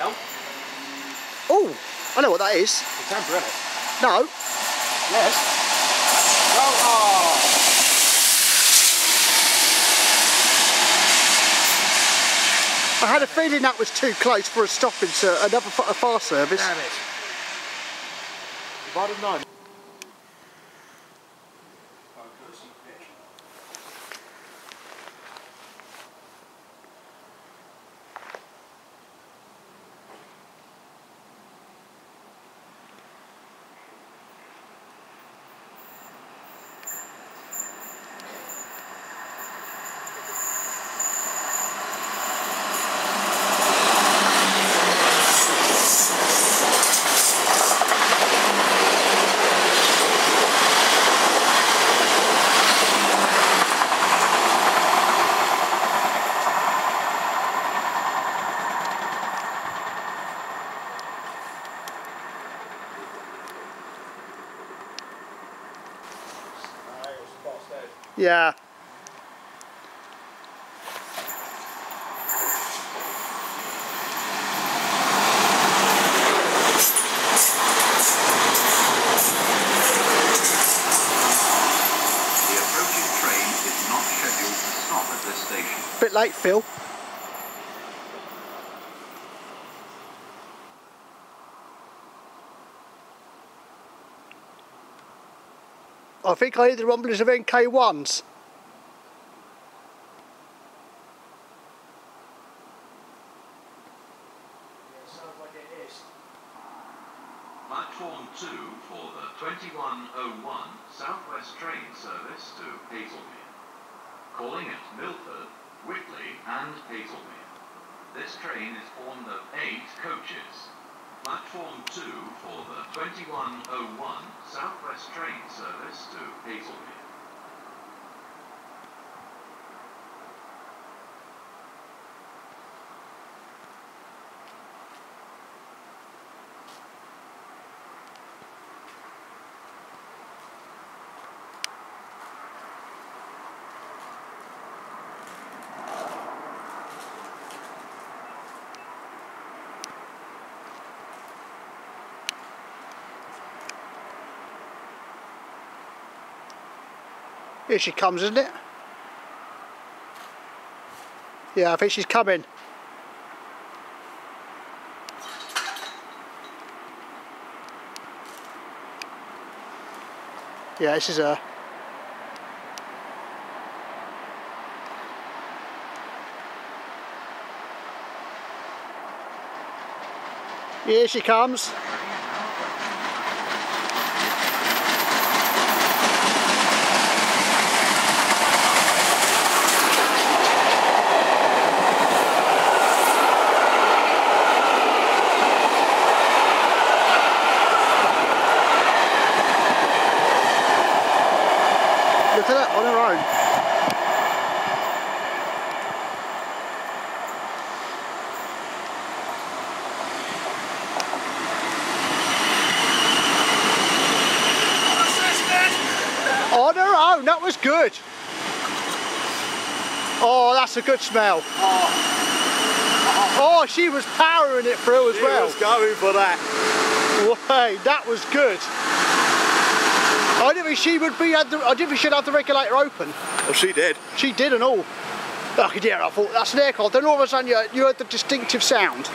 smell. Oh, I know what that is. It's amber, isn't it? No, Yes. Oh, oh. I had a feeling that was too close for a stopping, sir. Another a fire service. Damn it. If I'd have known. Station. Bit late, Phil. I think I hear the rumblings of NK1s. sounds like it is. Platform 2 for the 2101 Southwest train service to Haslemere. Calling at Milford, Witley and Haslemere. This train is formed of eight coaches. Platform 2 for the 2101 Southwest train service to Haslemere. Here she comes, isn't it? Yeah, I think she's coming. Yeah, this is her. Here she comes. That was good. Oh, that's a good smell. Oh, oh she was powering it through as well. going for that. Way, that was good. I didn't think she would be. Had the, I didn't think she'd have the regulator open. Oh, she did. She did and all. Oh, yeah, I thought that's an aircon. Then all of a sudden you, you heard the distinctive sound.